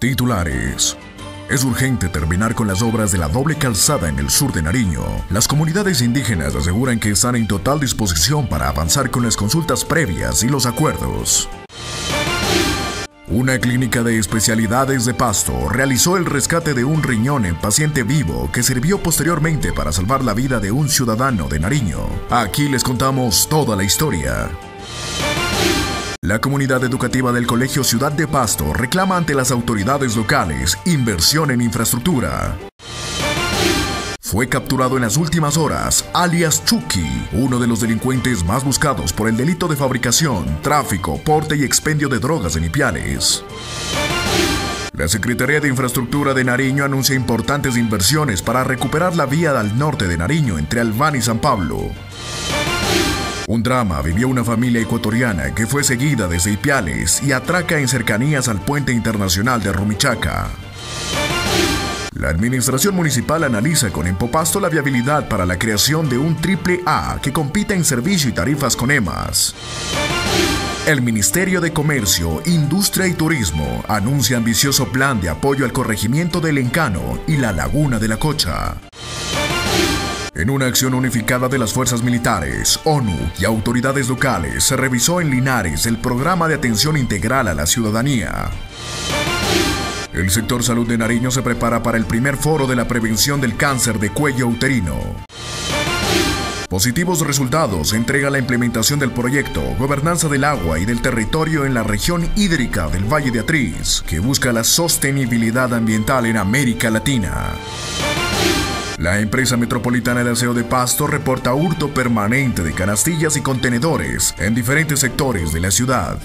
Titulares. Es urgente terminar con las obras de la doble calzada en el sur de Nariño. Las comunidades indígenas aseguran que están en total disposición para avanzar con las consultas previas y los acuerdos. Una clínica de especialidades de Pasto realizó el rescate de un riñón en paciente vivo que sirvió posteriormente para salvar la vida de un ciudadano de Nariño. Aquí les contamos toda la historia. La comunidad educativa del Colegio Ciudad de Pasto reclama ante las autoridades locales inversión en infraestructura. Fue capturado en las últimas horas, alias Chucky, uno de los delincuentes más buscados por el delito de fabricación, tráfico, porte y expendio de drogas en Ipiales. La Secretaría de Infraestructura de Nariño anuncia importantes inversiones para recuperar la vía al norte de Nariño entre Albán y San Pablo. Un drama vivió una familia ecuatoriana que fue seguida desde Ipiales y atraca en cercanías al puente internacional de Rumichaca. La administración municipal analiza con Empopasto la viabilidad para la creación de un triple A que compita en servicio y tarifas con EMAS. El Ministerio de Comercio, Industria y Turismo anuncia ambicioso plan de apoyo al corregimiento del Encano y la Laguna de la Cocha. En una acción unificada de las fuerzas militares, ONU y autoridades locales, se revisó en Linares el programa de atención integral a la ciudadanía. El sector salud de Nariño se prepara para el primer foro de la prevención del cáncer de cuello uterino. Positivos resultados entrega la implementación del proyecto Gobernanza del Agua y del Territorio en la región hídrica del Valle de Atriz, que busca la sostenibilidad ambiental en América Latina. La empresa metropolitana de aseo de Pasto reporta hurto permanente de canastillas y contenedores en diferentes sectores de la ciudad.